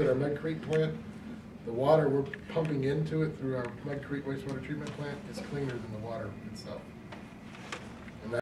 at our Mud Creek plant, the water we're pumping into it through our Mud Creek wastewater treatment plant is cleaner than the water itself.